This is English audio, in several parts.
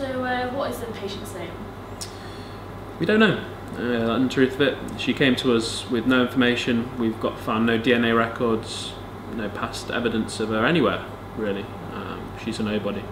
So, uh, what is the patient's name? We don't know. Uh, truth of it, she came to us with no information. We've got found no DNA records, no past evidence of her anywhere, really. Um, she's a nobody.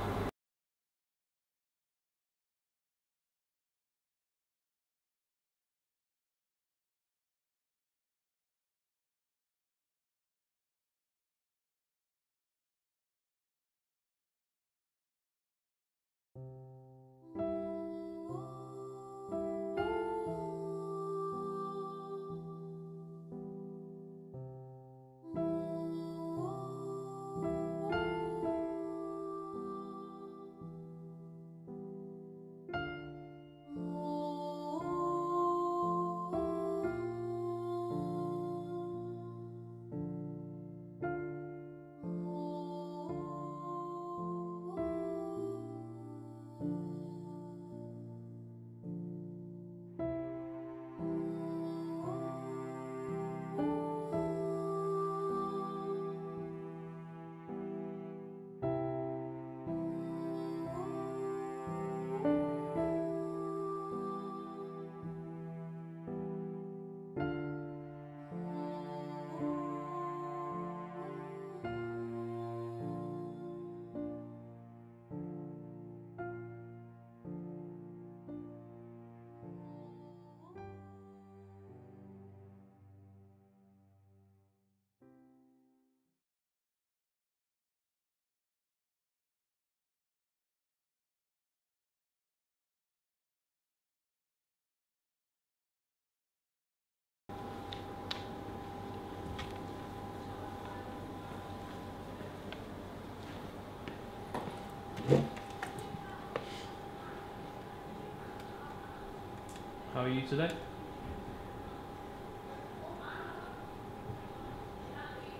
How are you today?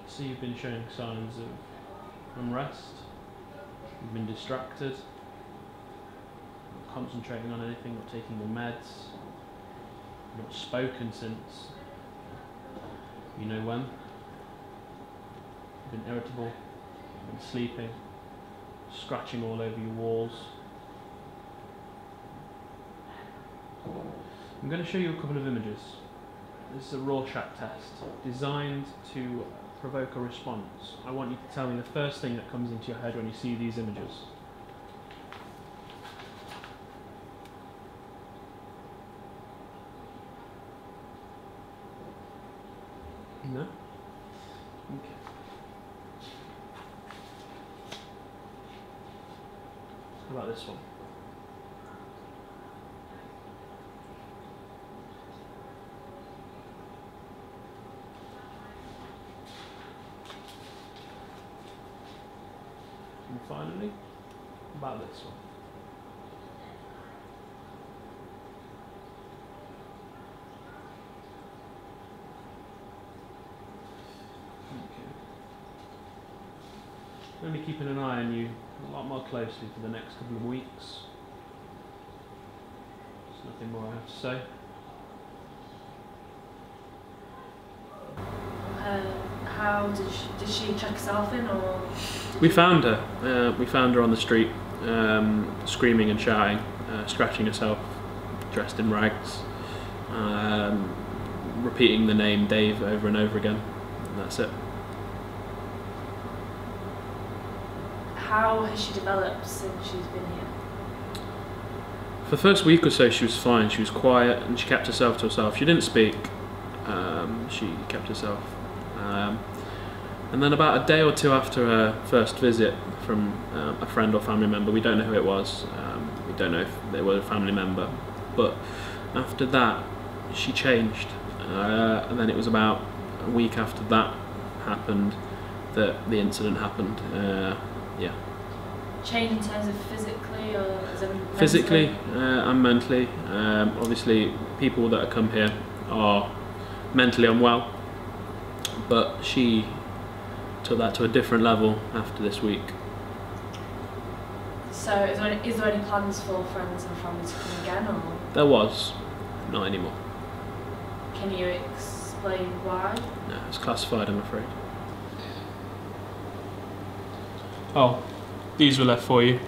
So you've been showing signs of unrest. You've been distracted. Not concentrating on anything, not taking your meds. Not spoken since. You know when. You've been irritable. You've been sleeping. Scratching all over your walls. I'm going to show you a couple of images. This is a Rorschach test designed to provoke a response. I want you to tell me the first thing that comes into your head when you see these images. No? Okay. How about this one? Finally, about this one. Going to be keeping an eye on you a lot more closely for the next couple of weeks. There's nothing more I have to say. Did she, did she check herself in or? We found her. Uh, we found her on the street, um, screaming and shouting, uh, scratching herself, dressed in rags, um, repeating the name Dave over and over again. And that's it. How has she developed since she's been here? For the first week or so, she was fine. She was quiet and she kept herself to herself. She didn't speak. Um, she kept herself. Um, and then about a day or two after her first visit from uh, a friend or family member, we don't know who it was. Um, we don't know if they were a family member, but after that, she changed. Uh, and then it was about a week after that happened that the incident happened. Uh, yeah. Change in terms of physically or mentally? physically uh, and mentally. Um, obviously, people that come here are mentally unwell, but she took that to a different level after this week. So is there, any, is there any plans for friends and family to come again or There was, not anymore. can you explain why? No, it's classified, I'm afraid. Oh, these were left for you.